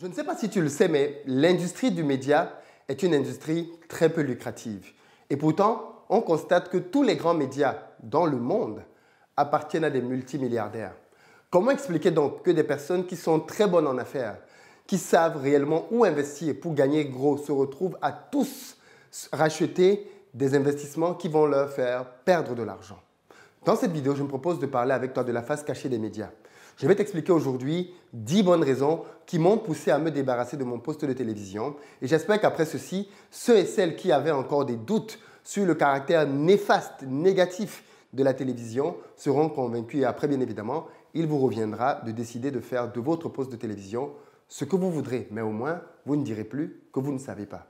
Je ne sais pas si tu le sais, mais l'industrie du média est une industrie très peu lucrative. Et pourtant, on constate que tous les grands médias dans le monde appartiennent à des multimilliardaires. Comment expliquer donc que des personnes qui sont très bonnes en affaires, qui savent réellement où investir pour gagner gros, se retrouvent à tous racheter des investissements qui vont leur faire perdre de l'argent? Dans cette vidéo, je me propose de parler avec toi de la face cachée des médias. Je vais t'expliquer aujourd'hui 10 bonnes raisons qui m'ont poussé à me débarrasser de mon poste de télévision. Et j'espère qu'après ceci, ceux et celles qui avaient encore des doutes sur le caractère néfaste, négatif de la télévision seront convaincus. Et après, bien évidemment, il vous reviendra de décider de faire de votre poste de télévision ce que vous voudrez. Mais au moins, vous ne direz plus que vous ne savez pas.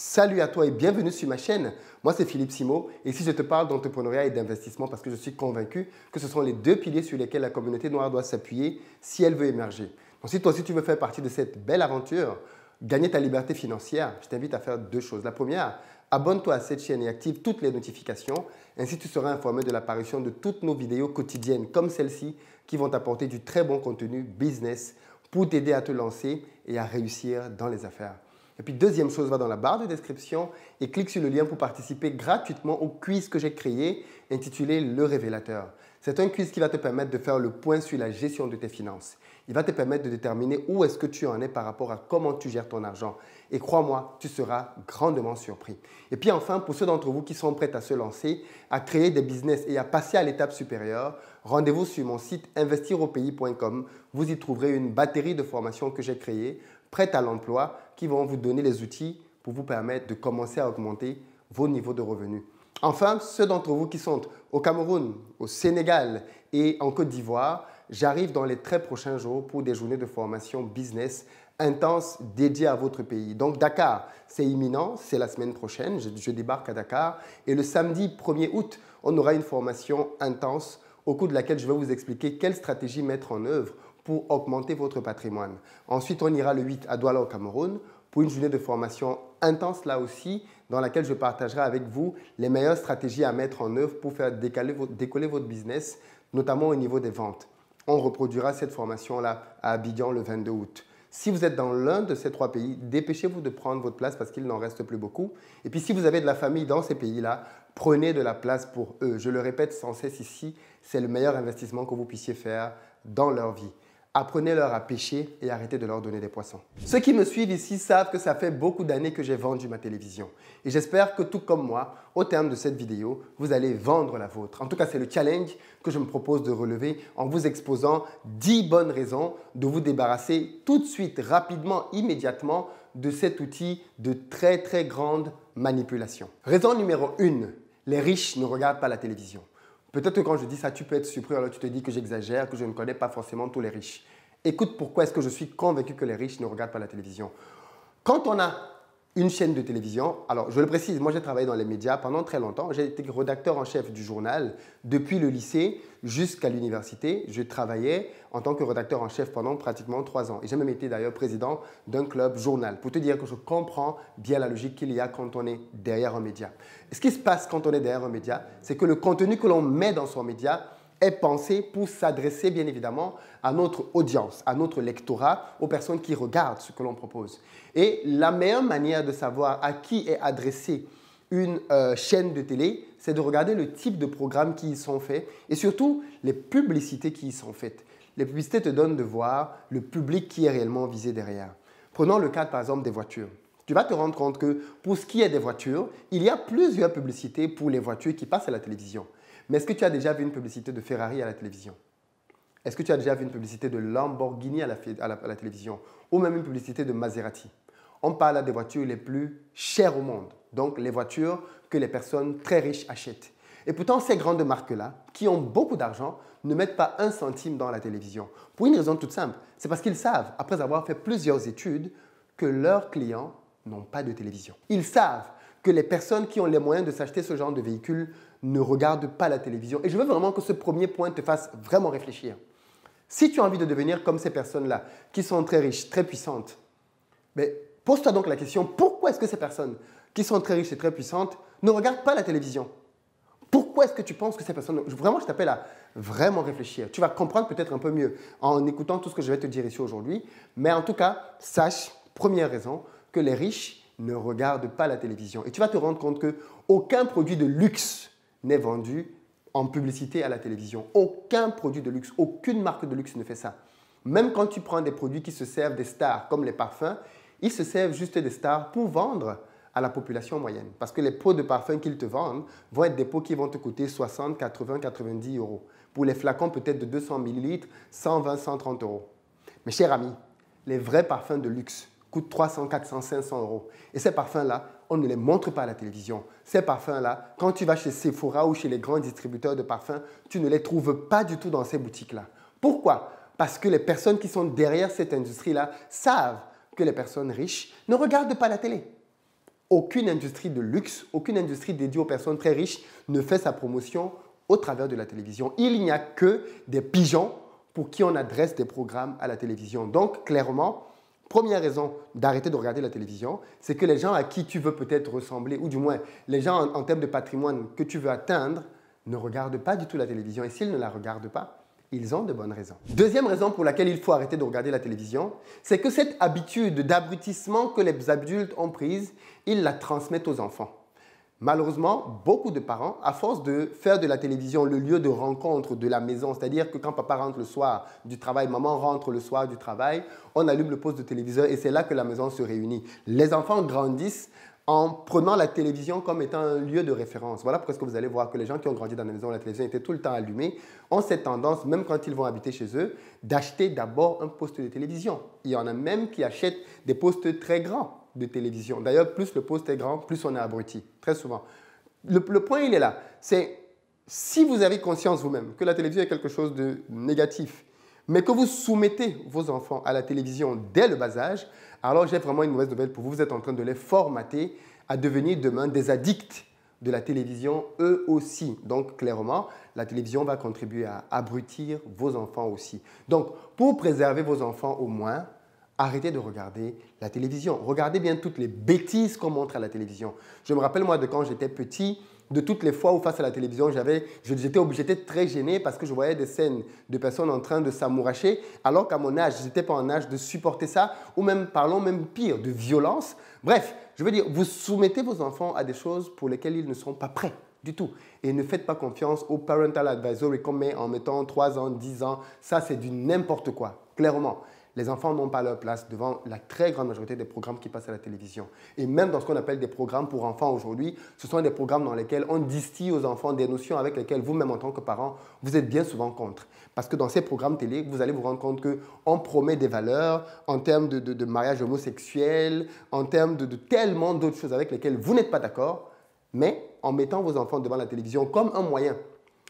Salut à toi et bienvenue sur ma chaîne. Moi, c'est Philippe Simo et ici, je te parle d'entrepreneuriat et d'investissement parce que je suis convaincu que ce sont les deux piliers sur lesquels la communauté noire doit s'appuyer si elle veut émerger. Donc, si toi aussi tu veux faire partie de cette belle aventure, gagner ta liberté financière, je t'invite à faire deux choses. La première, abonne-toi à cette chaîne et active toutes les notifications. Ainsi, tu seras informé de l'apparition de toutes nos vidéos quotidiennes comme celle-ci qui vont t'apporter du très bon contenu business pour t'aider à te lancer et à réussir dans les affaires. Et puis deuxième chose, va dans la barre de description et clique sur le lien pour participer gratuitement au quiz que j'ai créé intitulé Le Révélateur. C'est un quiz qui va te permettre de faire le point sur la gestion de tes finances. Il va te permettre de déterminer où est-ce que tu en es par rapport à comment tu gères ton argent. Et crois-moi, tu seras grandement surpris. Et puis enfin, pour ceux d'entre vous qui sont prêts à se lancer, à créer des business et à passer à l'étape supérieure, rendez-vous sur mon site investiropayes.com. Vous y trouverez une batterie de formations que j'ai créées prêtes à l'emploi qui vont vous donner les outils pour vous permettre de commencer à augmenter vos niveaux de revenus. Enfin, ceux d'entre vous qui sont au Cameroun, au Sénégal et en Côte d'Ivoire, j'arrive dans les très prochains jours pour des journées de formation business intenses dédiées à votre pays. Donc Dakar, c'est imminent, c'est la semaine prochaine, je, je, débarque à Dakar et le samedi 1er août, on aura une formation intense au cours de laquelle je vais vous expliquer quelle stratégie mettre en œuvre pour augmenter votre patrimoine. Ensuite, on ira le 8 à Douala au Cameroun pour une journée de formation intense là aussi, dans laquelle je partagerai avec vous les meilleures stratégies à mettre en œuvre pour faire décoller votre business, notamment au niveau des ventes. On reproduira cette formation-là à Abidjan le 22 août. Si vous êtes dans l'un de ces trois pays, dépêchez-vous de prendre votre place parce qu'il n'en reste plus beaucoup. Et puis si vous avez de la famille dans ces pays-là, prenez de la place pour eux. Je le répète sans cesse ici, c'est le meilleur investissement que vous puissiez faire dans leur vie apprenez-leur à pêcher et arrêtez de leur donner des poissons. Ceux qui me suivent ici savent que ça fait beaucoup d'années que j'ai vendu ma télévision. Et j'espère que tout comme moi, au terme de cette vidéo, vous allez vendre la vôtre. En tout cas, c'est le challenge que je me propose de relever en vous exposant 10 bonnes raisons de vous débarrasser tout de suite, rapidement, immédiatement de cet outil de très très grande manipulation. Raison numéro 1, les riches ne regardent pas la télévision. Peut-être que quand je dis ça, tu peux être surpris, alors tu te dis que j'exagère, que je ne connais pas forcément tous les riches. Écoute pourquoi est-ce que je suis convaincu que les riches ne regardent pas la télévision? Quand on a une chaîne de télévision. Alors, je le précise, moi j'ai travaillé dans les médias pendant très longtemps. J'ai été rédacteur en chef du journal depuis le lycée jusqu'à l'université. Je travaillais en tant que rédacteur en chef pendant pratiquement trois ans. Et j'ai même été d'ailleurs président d'un club journal pour te dire que je comprends bien la logique qu'il y a quand on est derrière un média. ce qui se passe quand on est derrière un média, c'est que le contenu que l'on met dans son média est pensé pour s'adresser bien évidemment à notre audience, à notre lectorat, aux personnes qui regardent ce que l'on propose. Et la meilleure manière de savoir à qui est adressée une euh, chaîne de télé, c'est de regarder le type de programmes qui y sont faits et surtout les publicités qui y sont faites. Les publicités te donnent de voir le public qui est réellement visé derrière. Prenons le cas par exemple des voitures. Tu vas te rendre compte que pour ce qui est des voitures, il y a plusieurs publicités pour les voitures qui passent à la télévision. Mais est-ce que tu as déjà vu une publicité de Ferrari à la télévision? Est-ce que tu as déjà vu une publicité de Lamborghini à la, télévision? Ou même une publicité de Maserati? On parle des voitures les plus chères au monde. Donc les voitures que les personnes très riches achètent. Et pourtant, ces grandes marques-là, qui ont beaucoup d'argent, ne mettent pas un centime dans la télévision. Pour une raison toute simple, c'est parce qu'ils savent, après avoir fait plusieurs études, que leurs clients n'ont pas de télévision. Ils savent que les personnes qui ont les moyens de s'acheter ce genre de véhicule ne regardent pas la télévision. Et je veux vraiment que ce premier point te fasse vraiment réfléchir. Si tu as envie de devenir comme ces personnes-là, qui sont très riches, très puissantes, pose-toi donc la question, pourquoi est-ce que ces personnes qui sont très riches et très puissantes ne regardent pas la télévision? Pourquoi est-ce que tu penses que ces personnes... Vraiment, je t'appelle à vraiment réfléchir. Tu vas comprendre peut-être un peu mieux en écoutant tout ce que je vais te dire ici aujourd'hui. Mais en tout cas, sache, première raison, que les riches ne regardent pas la télévision. Et tu vas te rendre compte que aucun produit de luxe n'est vendu en publicité à la télévision. Aucun produit de luxe, aucune marque de luxe ne fait ça. Même quand tu prends des produits qui se servent des stars, comme les parfums, ils se servent juste des stars pour vendre à la population moyenne. Parce que les pots de parfum qu'ils te vendent vont être des pots qui vont te coûter 60, 80, 90 euros. Pour les flacons peut-être de 200 millilitres, 120, 130 euros. Mes chers amis, les vrais parfums de luxe coûtent 300, 400, 500 euros. Et ces parfums-là, on ne les montre pas à la télévision. Ces parfums-là, quand tu vas chez Sephora ou chez les grands distributeurs de parfums, tu ne les trouves pas du tout dans ces boutiques-là. Pourquoi? Parce que les personnes qui sont derrière cette industrie-là savent que les personnes riches ne regardent pas la télé. Aucune industrie de luxe, aucune industrie dédiée aux personnes très riches ne fait sa promotion au travers de la télévision. Il n'y a que des pigeons pour qui on adresse des programmes à la télévision. Donc, clairement, Première raison d'arrêter de regarder la télévision, c'est que les gens à qui tu veux peut-être ressembler, ou du moins les gens en, termes de patrimoine que tu veux atteindre, ne regardent pas du tout la télévision. Et s'ils ne la regardent pas, ils ont de bonnes raisons. Deuxième raison pour laquelle il faut arrêter de regarder la télévision, c'est que cette habitude d'abrutissement que les adultes ont prise, ils la transmettent aux enfants. Malheureusement, beaucoup de parents, à force de faire de la télévision le lieu de rencontre de la maison, c'est-à-dire que quand papa rentre le soir du travail, maman rentre le soir du travail, on allume le poste de téléviseur et c'est là que la maison se réunit. Les enfants grandissent en prenant la télévision comme étant un lieu de référence. Voilà pourquoi vous allez voir que les gens qui ont grandi dans la maison où la télévision était tout le temps allumée ont cette tendance, même quand ils vont habiter chez eux, d'acheter d'abord un poste de télévision. Il y en a même qui achètent des postes très grands de télévision. D'ailleurs, plus le poste est grand, plus on est abruti, très souvent. Le, point, il est là. C'est si vous avez conscience vous-même que la télévision est quelque chose de négatif, mais que vous soumettez vos enfants à la télévision dès le bas âge, alors j'ai vraiment une mauvaise nouvelle pour vous. Vous êtes en train de les formater à devenir demain des addicts de la télévision eux aussi. Donc clairement, la télévision va contribuer à abrutir vos enfants aussi. Donc pour préserver vos enfants au moins, arrêtez de regarder la télévision. Regardez bien toutes les bêtises qu'on montre à la télévision. Je me rappelle, moi, de quand j'étais petit, de toutes les fois où face à la télévision, j'avais, j'étais obligé, j'étais très gêné parce que je voyais des scènes de personnes en train de s'amouracher, alors qu'à mon âge, je n'étais pas en âge de supporter ça, ou même, parlons même pire, de violence. Bref, je veux dire, vous soumettez vos enfants à des choses pour lesquelles ils ne sont pas prêts du tout. Et ne faites pas confiance au parental advisory qu'on met en mettant 3 ans, 10 ans. Ça, c'est du n'importe quoi, clairement les enfants n'ont pas leur place devant la très grande majorité des programmes qui passent à la télévision. Et même dans ce qu'on appelle des programmes pour enfants aujourd'hui, ce sont des programmes dans lesquels on distille aux enfants des notions avec lesquelles vous-même en tant que parent, vous êtes bien souvent contre. Parce que dans ces programmes télé, vous allez vous rendre compte qu'on promet des valeurs en termes de, mariage homosexuel, en termes de, de tellement d'autres choses avec lesquelles vous n'êtes pas d'accord, mais en mettant vos enfants devant la télévision comme un moyen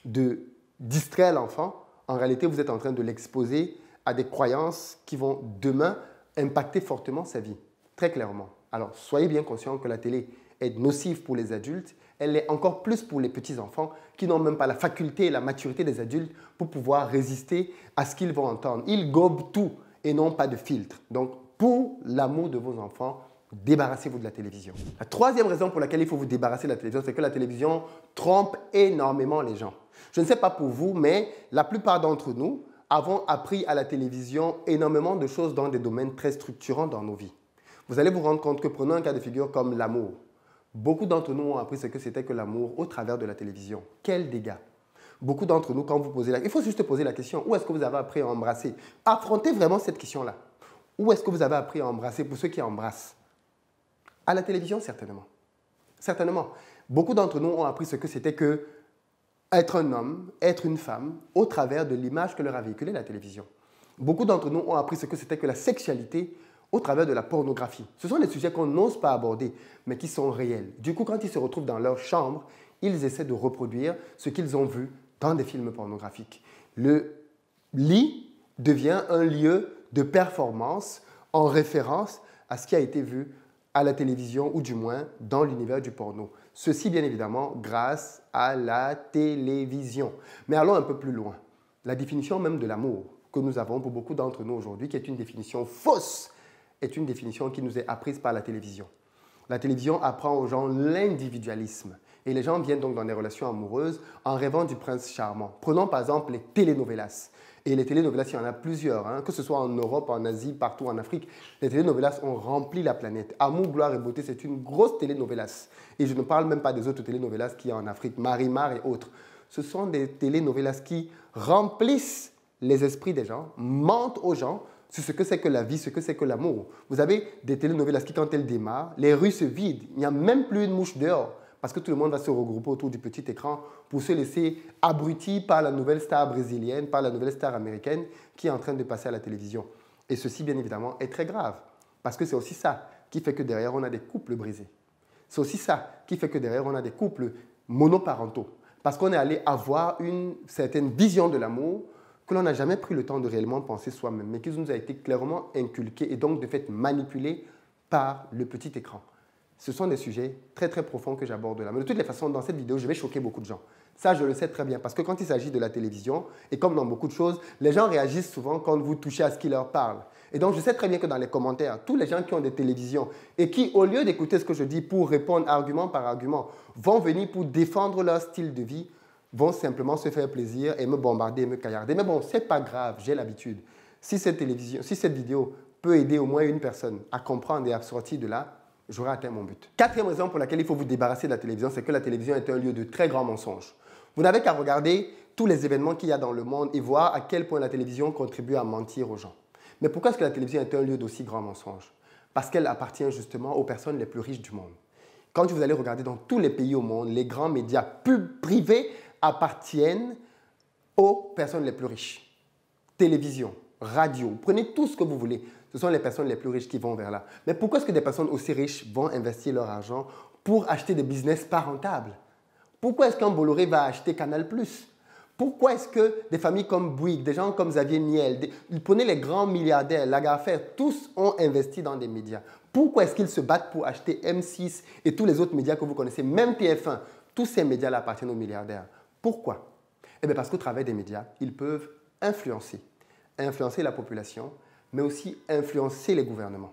de distraire l'enfant, en réalité, vous êtes en train de l'exposer à des croyances qui vont demain impacter fortement sa vie, très clairement. Alors, soyez bien conscient que la télé est nocive pour les adultes, elle est encore plus pour les petits-enfants qui n'ont même pas la faculté et la maturité des adultes pour pouvoir résister à ce qu'ils vont entendre. Ils gobent tout et n'ont pas de filtre. Donc, pour l'amour de vos enfants, débarrassez-vous de la télévision. La troisième raison pour laquelle il faut vous débarrasser de la télévision, c'est que la télévision trompe énormément les gens. Je ne sais pas pour vous, mais la plupart d'entre nous, avons appris à la télévision énormément de choses dans des domaines très structurants dans nos vies. Vous allez vous rendre compte que prenons un cas de figure comme l'amour. Beaucoup d'entre nous ont appris ce que c'était que l'amour au travers de la télévision. Quel dégât Beaucoup d'entre nous, quand vous posez la il faut juste poser la question, où est-ce que vous avez appris à embrasser? Affrontez vraiment cette question-là. Où est-ce que vous avez appris à embrasser pour ceux qui embrassent? À la télévision, certainement. Certainement. Beaucoup d'entre nous ont appris ce que c'était que être un homme, être une femme, au travers de l'image que leur a véhiculée la télévision. Beaucoup d'entre nous ont appris ce que c'était que la sexualité au travers de la pornographie. Ce sont des sujets qu'on n'ose pas aborder, mais qui sont réels. Du coup, quand ils se retrouvent dans leur chambre, ils essaient de reproduire ce qu'ils ont vu dans des films pornographiques. Le lit devient un lieu de performance en référence à ce qui a été vu à la télévision ou du moins dans l'univers du porno. Ceci, bien évidemment, grâce à la télévision. Mais allons un peu plus loin. La définition même de l'amour que nous avons pour beaucoup d'entre nous aujourd'hui, qui est une définition fausse, est une définition qui nous est apprise par la télévision. La télévision apprend aux gens l'individualisme. Et les gens viennent donc dans des relations amoureuses en rêvant du prince charmant. Prenons par exemple les telenovelas. Et les telenovelas, il y en a plusieurs, hein. que ce soit en Europe, en Asie, partout en Afrique. Les telenovelas ont rempli la planète. Amour, gloire et beauté, c'est une grosse telenovelas. Et je ne parle même pas des autres telenovelas qu'il y a en Afrique, Marimar et autres. Ce sont des telenovelas qui remplissent les esprits des gens, mentent aux gens sur ce que c'est que la vie, ce que c'est que l'amour. Vous avez des telenovelas qui, quand elles démarrent, les rues se vident. Il n'y a même plus une mouche dehors parce que tout le monde va se regrouper autour du petit écran pour se laisser abrutir par la nouvelle star brésilienne, par la nouvelle star américaine qui est en train de passer à la télévision. Et ceci, bien évidemment, est très grave, parce que c'est aussi ça qui fait que derrière, on a des couples brisés. C'est aussi ça qui fait que derrière, on a des couples monoparentaux, parce qu'on est allé avoir une certaine vision de l'amour que l'on n'a jamais pris le temps de réellement penser soi-même, mais qui nous a été clairement inculqué et donc de fait manipulé par le petit écran. Ce sont des sujets très très profonds que j'aborde là. Mais de toutes les façons, dans cette vidéo, je vais choquer beaucoup de gens. Ça, je le sais très bien, parce que quand il s'agit de la télévision, et comme dans beaucoup de choses, les gens réagissent souvent quand vous touchez à ce qui leur parle. Et donc, je sais très bien que dans les commentaires, tous les gens qui ont des télévisions et qui, au lieu d'écouter ce que je dis pour répondre argument par argument, vont venir pour défendre leur style de vie, vont simplement se faire plaisir et me bombarder me caillarder. Mais bon, c'est pas grave, j'ai l'habitude. Si cette télévision, si cette vidéo peut aider au moins une personne à comprendre et à sortir de là, j'aurai atteint mon but. Quatrième raison pour laquelle il faut vous débarrasser de la télévision, c'est que la télévision est un lieu de très grands mensonges. Vous n'avez qu'à regarder tous les événements qu'il y a dans le monde et voir à quel point la télévision contribue à mentir aux gens. Mais pourquoi est-ce que la télévision est un lieu d'aussi grands mensonges? Parce qu'elle appartient justement aux personnes les plus riches du monde. Quand vous allez regarder dans tous les pays au monde, les grands médias privés appartiennent aux personnes les plus riches. Télévision, radio, prenez tout ce que vous voulez. Ce sont les personnes les plus riches qui vont vers là. Mais pourquoi est-ce que des personnes aussi riches vont investir leur argent pour acheter des business pas rentables? Pourquoi est-ce qu'un Bolloré va acheter Canal pourquoi est-ce que des familles comme Bouygues, des gens comme Xavier Niel, prenez les grands milliardaires, Lagaffer, tous ont investi dans des médias Pourquoi est-ce qu'ils se battent pour acheter M6 et tous les autres médias que vous connaissez, même TF1 Tous ces médias-là appartiennent aux milliardaires. Pourquoi? Eh bien parce qu'au travers des médias, ils peuvent influencer. Influencer la population, mais aussi influencer les gouvernements.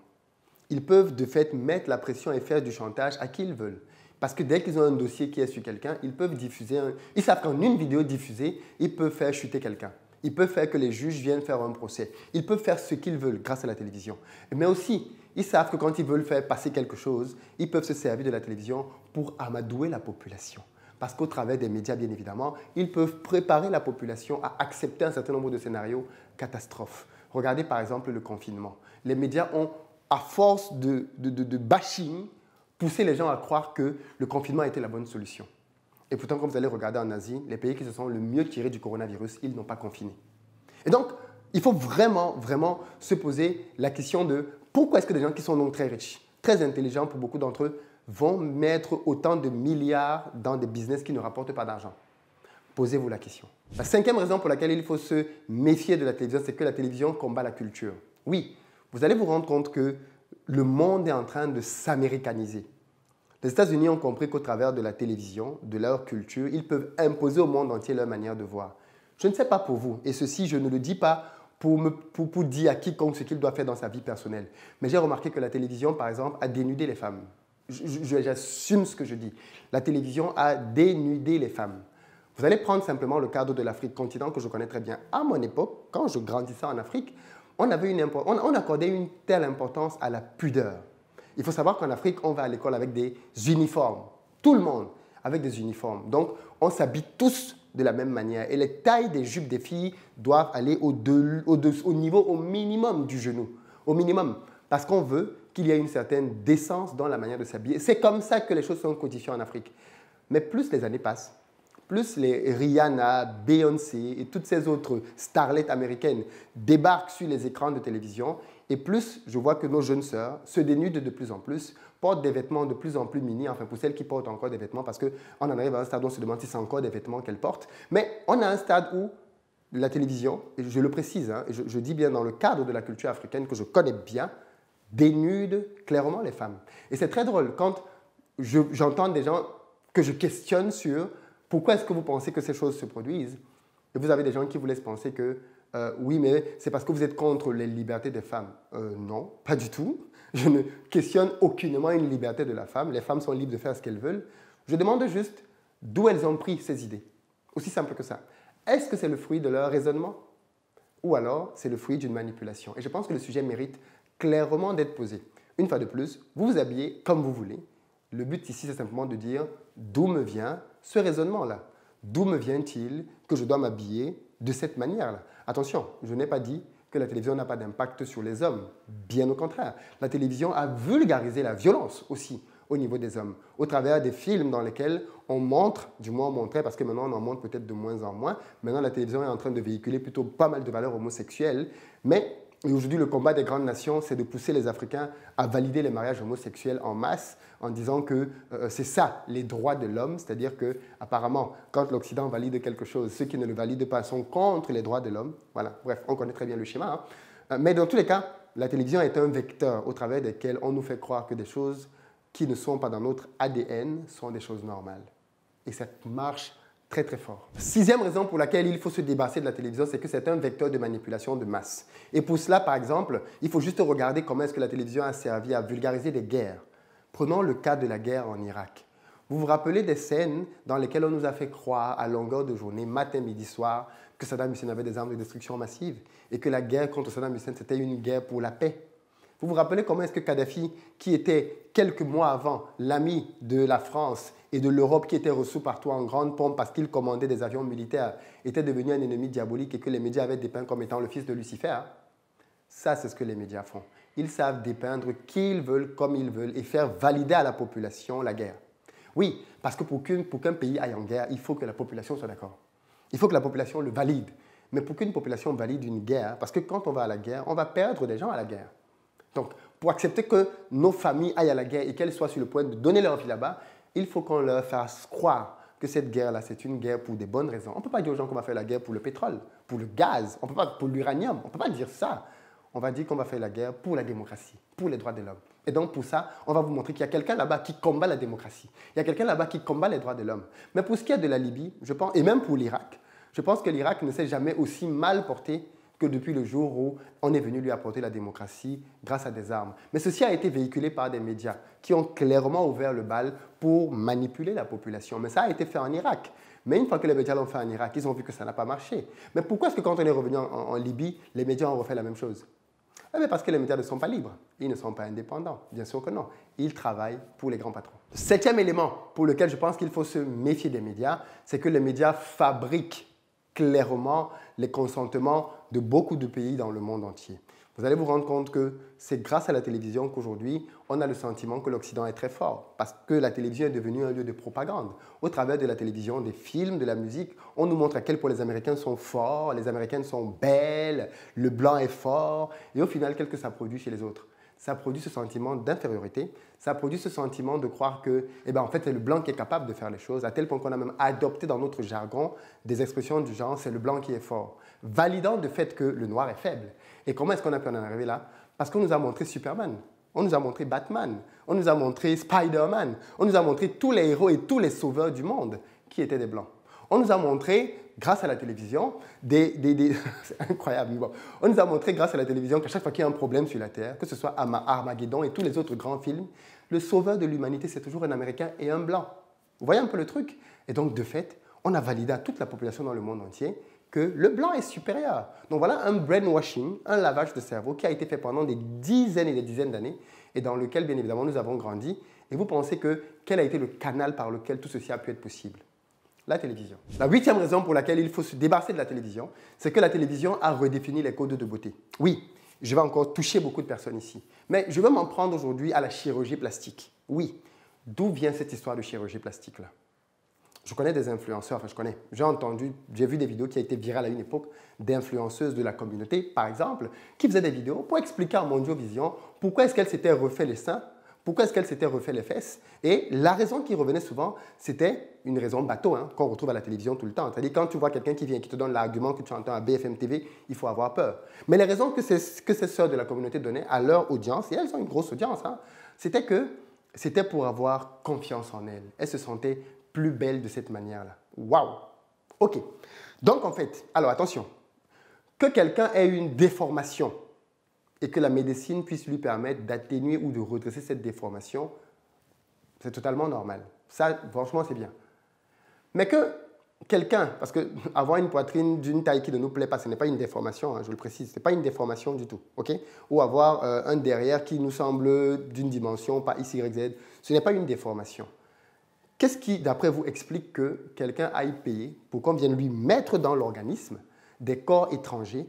Ils peuvent de fait mettre la pression et faire du chantage à qui ils veulent. Parce que dès qu'ils ont un dossier qui est sur quelqu'un, ils peuvent diffuser. Ils savent qu'en une vidéo diffusée, ils peuvent faire chuter quelqu'un. Ils peuvent faire que les juges viennent faire un procès. Ils peuvent faire ce qu'ils veulent grâce à la télévision. Mais aussi, ils savent que quand ils veulent faire passer quelque chose, ils peuvent se servir de la télévision pour amadouer la population. Parce qu'au travers des médias, bien évidemment, ils peuvent préparer la population à accepter un certain nombre de scénarios catastrophes. Regardez par exemple le confinement. Les médias ont, à force de, bashing, poussé les gens à croire que le confinement était la bonne solution. Et pourtant, quand vous allez regarder en Asie, les pays qui se sont le mieux tirés du coronavirus, ils n'ont pas confiné. Et donc, il faut vraiment, vraiment se poser la question de pourquoi est-ce que des gens qui sont donc très riches, très intelligents pour beaucoup d'entre eux, vont mettre autant de milliards dans des business qui ne rapportent pas d'argent Posez-vous la question. La cinquième raison pour laquelle il faut se méfier de la télévision, c'est que la télévision combat la culture. Oui, vous allez vous rendre compte que le monde est en train de s'américaniser. Les États-Unis ont compris qu'au travers de la télévision, de leur culture, ils peuvent imposer au monde entier leur manière de voir. Je ne sais pas pour vous, et ceci, je ne le dis pas pour, me, pour, pour dire à quiconque ce qu'il doit faire dans sa vie personnelle. Mais j'ai remarqué que la télévision, par exemple, a dénudé les femmes. J'assume ce que je dis. La télévision a dénudé les femmes. Vous allez prendre simplement le cadre de l'Afrique, continent que je connais très bien. À mon époque, quand je grandissais en Afrique, on, accordait une telle importance à la pudeur. Il faut savoir qu'en Afrique, on va à l'école avec des uniformes. Tout le monde avec des uniformes. Donc, on s'habille tous de la même manière. Et les tailles des jupes des filles doivent aller au niveau au minimum du genou. Au minimum. Parce qu'on veut qu'il y ait une certaine décence dans la manière de s'habiller. C'est comme ça que les choses sont codifiées en Afrique. Mais plus les années passent, plus les Rihanna, Beyoncé et toutes ces autres starlettes américaines débarquent sur les écrans de télévision, et plus je vois que nos jeunes sœurs se dénudent de plus en plus, portent des vêtements de plus en plus mini, enfin pour celles qui portent encore des vêtements, parce qu'on en arrive à un stade où on se demande si c'est encore des vêtements qu'elles portent. Mais on a un stade où la télévision, et je le précise, hein, je dis bien dans le cadre de la culture africaine que je connais bien, dénude clairement les femmes. Et c'est très drôle quand j'entends des gens que je questionne sur pourquoi est-ce que vous pensez que ces choses se produisent Et vous avez des gens qui vous laissent penser que euh, oui, mais c'est parce que vous êtes contre les libertés des femmes. Euh, non, pas du tout. Je ne questionne aucunement une liberté de la femme. Les femmes sont libres de faire ce qu'elles veulent. Je demande juste d'où elles ont pris ces idées. Aussi simple que ça. Est-ce que c'est le fruit de leur raisonnement? Ou alors c'est le fruit d'une manipulation? Et je pense que le sujet mérite clairement d'être posé. Une fois de plus, vous vous habillez comme vous voulez. Le but ici, c'est simplement de dire d'où me vient ce raisonnement-là? D'où me vient-il que je dois m'habiller de cette manière-là? Attention, je n'ai pas dit que la télévision n'a pas d'impact sur les hommes. Bien au contraire. La télévision a vulgarisé la violence aussi au niveau des hommes, au travers des films dans lesquels on montre, du moins on montrait, parce que maintenant on en montre peut-être de moins en moins, maintenant la télévision est en train de véhiculer plutôt pas mal de valeurs homosexuelles, mais aujourd'hui le combat des grandes nations, c'est de pousser les Africains à valider les mariages homosexuels en masse, en disant que euh, c'est ça les droits de l'homme, c'est-à-dire que apparemment quand l'Occident valide quelque chose, ceux qui ne le valident pas sont contre les droits de l'homme. Voilà, bref, on connaît très bien le schéma. Hein. Euh, mais dans tous les cas, la télévision est un vecteur au travers desquels on nous fait croire que des choses qui ne sont pas dans notre ADN sont des choses normales. Et ça marche très très fort. Sixième raison pour laquelle il faut se débarrasser de la télévision, c'est que c'est un vecteur de manipulation de masse. Et pour cela, par exemple, il faut juste regarder comment est-ce que la télévision a servi à vulgariser des guerres. Prenons le cas de la guerre en Irak. Vous vous rappelez des scènes dans lesquelles on nous a fait croire à longueur de journée, matin, midi, soir, que Saddam Hussein avait des armes de destruction massive et que la guerre contre Saddam Hussein, c'était une guerre pour la paix? Vous vous rappelez comment est-ce que Kadhafi, qui était quelques mois avant l'ami de la France et de l'Europe, qui était reçu partout en grande pompe parce qu'il commandait des avions militaires, était devenu un ennemi diabolique et que les médias avaient dépeint comme étant le fils de Lucifer Ça, c'est ce que les médias font. Ils savent dépeindre qui ils veulent, comme ils veulent, et faire valider à la population la guerre. Oui, parce que pour qu'un pays aille en guerre, il faut que la population soit d'accord. Il faut que la population le valide. Mais pour qu'une population valide une guerre, parce que quand on va à la guerre, on va perdre des gens à la guerre. Donc, pour accepter que nos familles aillent à la guerre et qu'elles soient sur le point de donner leur vie là-bas, il faut qu'on leur fasse croire que cette guerre-là, c'est une guerre pour des bonnes raisons. On ne peut pas dire aux gens qu'on va faire la guerre pour le pétrole, pour le gaz, on peut pas pour l'uranium, on ne peut pas dire ça. On va dire qu'on va faire la guerre pour la démocratie, pour les droits de l'homme. Et donc pour ça, on va vous montrer qu'il y a quelqu'un là-bas qui combat la démocratie. Il y a quelqu'un là-bas qui combat les droits de l'homme. Mais pour ce qui est de la Libye, je pense, et même pour l'Irak, je pense que l'Irak ne s'est jamais aussi mal porté que depuis le jour où on est venu lui apporter la démocratie grâce à des armes. Mais ceci a été véhiculé par des médias qui ont clairement ouvert le bal pour manipuler la population. Mais ça a été fait en Irak. Mais une fois que les médias l'ont fait en Irak, ils ont vu que ça n'a pas marché. Mais pourquoi est-ce que quand on est revenu en, Libye, les médias ont refait la même chose? Eh Parce que les médias ne sont pas libres, ils ne sont pas indépendants. Bien sûr que non. Ils travaillent pour les grands patrons. Septième élément pour lequel je pense qu'il faut se méfier des médias, c'est que les médias fabriquent clairement les consentements de beaucoup de pays dans le monde entier. Vous allez vous rendre compte que c'est grâce à la télévision qu'aujourd'hui, on a le sentiment que l'Occident est très fort, parce que la télévision est devenue un lieu de propagande. Au travers de la télévision, des films, de la musique, on nous montre à quel point les Américains sont forts, les Américaines sont belles, le blanc est fort, et au final, qu'est-ce que ça produit chez les autres? Ça produit ce sentiment d'infériorité, ça produit ce sentiment de croire que, eh ben, en fait, c'est le blanc qui est capable de faire les choses, à tel point qu'on a même adopté dans notre jargon des expressions du genre c'est le blanc qui est fort, validant le fait que le noir est faible. Et comment est-ce qu'on a pu en arriver là? Parce qu'on nous a montré Superman, on nous a montré Batman, on nous a montré Spider-Man, on nous a montré tous les héros et tous les sauveurs du monde qui étaient des blancs. On nous a montré grâce à la télévision, c'est incroyable. On nous a montré grâce à la télévision qu'à chaque fois qu'il y a un problème sur la Terre, que ce soit Armageddon et tous les autres grands films, le sauveur de l'humanité, c'est toujours un Américain et un Blanc. Vous voyez un peu le truc? Et donc, de fait, on a validé à toute la population dans le monde entier que le blanc est supérieur. Donc voilà un brainwashing, un lavage de cerveau qui a été fait pendant des dizaines et des dizaines d'années et dans lequel, bien évidemment, nous avons grandi. Et vous pensez que quel a été le canal par lequel tout ceci a pu être possible? La télévision. La huitième raison pour laquelle il faut se débarrasser de la télévision, c'est que la télévision a redéfini les codes de beauté. Oui, je vais encore toucher beaucoup de personnes ici, mais je vais m'en prendre aujourd'hui à la chirurgie plastique. Oui, d'où vient cette histoire de chirurgie plastique-là? Je connais des influenceurs, enfin je connais, j'ai entendu, j'ai vu des vidéos qui ont été virales à une époque d'influenceuses de la communauté, par exemple, qui faisaient des vidéos pour expliquer à Mondiovision pourquoi est-ce qu'elles s'étaient refait les seins pourquoi est-ce qu'elle s'était refait les fesses? Et la raison qui revenait souvent, c'était une raison bateau hein, qu'on retrouve à la télévision tout le temps. C'est-à-dire quand tu vois quelqu'un qui vient qui te donne l'argument que tu entends à BFM TV, il faut avoir peur. Mais les raisons que ces, que ces sœurs de la communauté donnaient à leur audience, et elles ont une grosse audience, hein, c'était que c'était pour avoir confiance en elles. Elles se sentaient plus belles de cette manière-là. Waouh Ok. Donc en fait, alors attention, que quelqu'un ait une déformation et que la médecine puisse lui permettre d'atténuer ou de redresser cette déformation, C'est totalement normal. Ça, franchement, c'est bien. Mais que quelqu'un, parce que avoir une poitrine d'une taille qui ne nous plaît pas, ce n'est pas une déformation, hein, je le précise, ce n'est pas une déformation du tout, ok? Ou avoir euh, un derrière qui nous semble d'une dimension, pas X, Y, Z, ce n'est pas une déformation. Qu'est-ce qui, d'après vous, explique que quelqu'un aille payer pour qu'on vienne lui mettre dans l'organisme des corps étrangers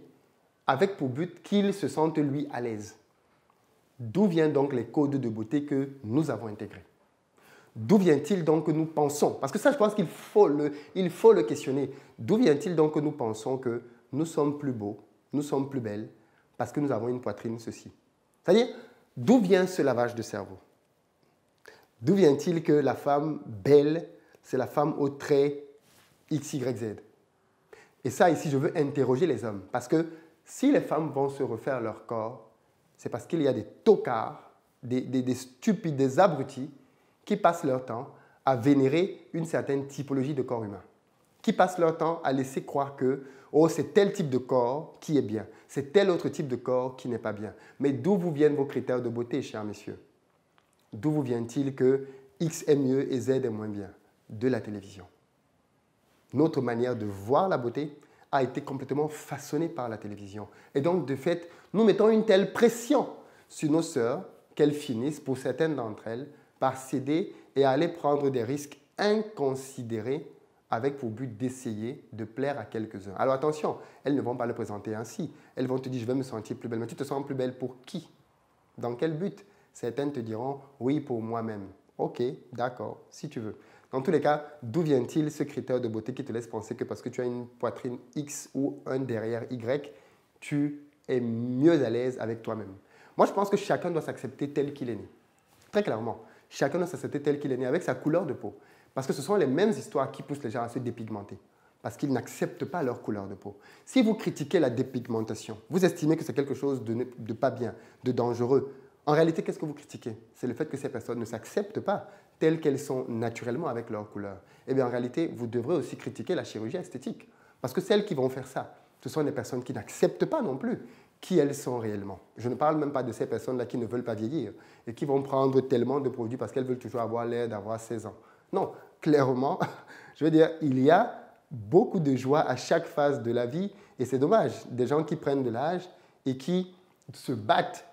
avec pour but qu'il se sente lui à l'aise. D'où viennent donc les codes de beauté que nous avons intégrés? D'où vient-il donc que nous pensons? Parce que ça, je pense qu'il faut le, faut le questionner. D'où vient-il donc que nous pensons que nous sommes plus beaux, nous sommes plus belles, parce que nous avons une poitrine ceci? C'est-à-dire, d'où vient ce lavage de cerveau? D'où vient-il que la femme belle, c'est la femme au trait XYZ Et ça, ici, je veux interroger les hommes. Parce que si les femmes vont se refaire leur corps, c'est parce qu'il y a des tocards, des, des stupides, des abrutis qui passent leur temps à vénérer une certaine typologie de corps humain, qui passent leur temps à laisser croire que oh, c'est tel type de corps qui est bien, c'est tel autre type de corps qui n'est pas bien. Mais d'où vous viennent vos critères de beauté, chers messieurs? D'où vous vient-il que X est mieux et Z est moins bien? De la télévision. Notre manière de voir la beauté a été complètement façonnée par la télévision. Et donc, de fait, nous mettons une telle pression sur nos sœurs qu'elles finissent, pour certaines d'entre elles, par céder et aller prendre des risques inconsidérés avec pour but d'essayer de plaire à quelques-uns. Alors attention, elles ne vont pas le présenter ainsi. Elles vont te dire, je vais me sentir plus belle. Mais tu te sens plus belle pour qui? Dans quel but? Certaines te diront, oui, pour moi-même. Ok, d'accord, si tu veux. Dans tous les cas, d'où vient-il ce critère de beauté qui te laisse penser que parce que tu as une poitrine X ou un derrière Y, tu es mieux à l'aise avec toi-même? Moi, je pense que chacun doit s'accepter tel qu'il est né. Très clairement. Chacun doit s'accepter tel qu'il est né, avec sa couleur de peau. Parce que ce sont les mêmes histoires qui poussent les gens à se dépigmenter. Parce qu'ils n'acceptent pas leur couleur de peau. Si vous critiquez la dépigmentation, vous estimez que c'est quelque chose de, de pas bien, de dangereux. En réalité, qu'est-ce que vous critiquez? C'est le fait que ces personnes ne s'acceptent pas telles qu'elles sont naturellement avec leur couleur. Eh bien, en réalité, vous devrez aussi critiquer la chirurgie esthétique. Parce que celles qui vont faire ça, ce sont des personnes qui n'acceptent pas non plus qui elles sont réellement. Je ne parle même pas de ces personnes-là qui ne veulent pas vieillir et qui vont prendre tellement de produits parce qu'elles veulent toujours avoir l'air d'avoir 16 ans. Non, clairement, je veux dire, il y a beaucoup de joie à chaque phase de la vie et c'est dommage. Des gens qui prennent de l'âge et qui se battent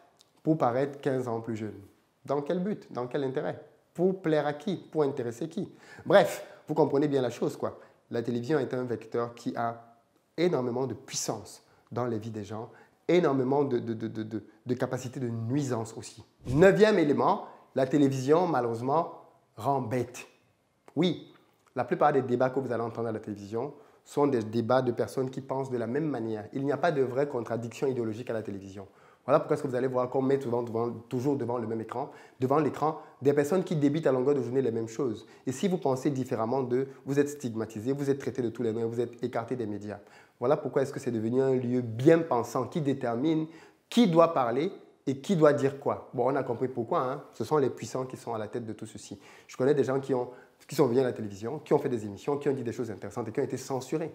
pour paraître 15 ans plus jeunes. Dans quel but? Dans quel intérêt? Pour plaire à qui Pour intéresser qui Bref, vous comprenez bien la chose, quoi. La télévision est un vecteur qui a énormément de puissance dans les vies des gens énormément de, de, de, de, capacité de nuisance aussi. Neuvième élément, la télévision, malheureusement, rend bête. Oui, la plupart des débats que vous allez entendre à la télévision sont des débats de personnes qui pensent de la même manière. Il n'y a pas de vraie contradiction idéologique à la télévision. Voilà pourquoi est-ce que vous allez voir qu'on met toujours devant le même écran, devant l'écran, des personnes qui débitent à longueur de journée les mêmes choses. Et si vous pensez différemment d'eux, vous êtes stigmatisé, vous êtes traité de tous les noms, vous êtes écarté des médias. Voilà pourquoi est-ce que c'est devenu un lieu bien pensant qui détermine qui doit parler et qui doit dire quoi. Bon, on a compris pourquoi. Hein. Ce sont les puissants qui sont à la tête de tout ceci. Je connais des gens qui, ont, qui sont venus à la télévision, qui ont fait des émissions, qui ont dit des choses intéressantes et qui ont été censurés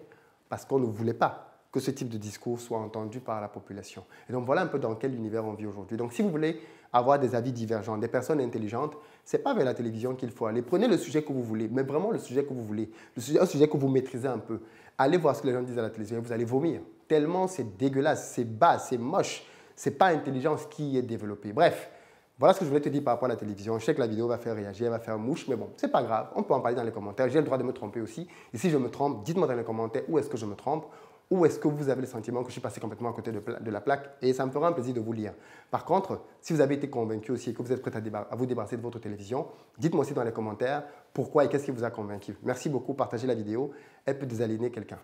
parce qu'on ne voulait pas que ce type de discours soit entendu par la population. Et donc voilà un peu dans quel univers on vit aujourd'hui. Donc si vous voulez avoir des avis divergents, des personnes intelligentes, ce n'est pas vers la télévision qu'il faut aller. Prenez le sujet que vous voulez, mais vraiment le sujet que vous voulez, un sujet que vous maîtrisez un peu. Allez voir ce que les gens disent à la télévision et vous allez vomir. Tellement c'est dégueulasse, c'est bas, c'est moche, c'est pas intelligence qui est développée. Bref, voilà ce que je voulais te dire par rapport à la télévision. Je sais que la vidéo va faire réagir, elle va faire mouche, mais bon, c'est pas grave. On peut en parler dans les commentaires. J'ai le droit de me tromper aussi. Et si je me trompe, dites-moi dans les commentaires où est-ce que je me trompe ou est-ce que vous avez le sentiment que je suis passé complètement à côté de, la plaque Et ça me fera un plaisir de vous lire. Par contre, si vous avez été convaincu aussi et que vous êtes prêt à, vous débarrasser de votre télévision, dites-moi aussi dans les commentaires pourquoi et qu'est-ce qui vous a convaincu. Merci beaucoup, partagez la vidéo, elle peut désaligner quelqu'un.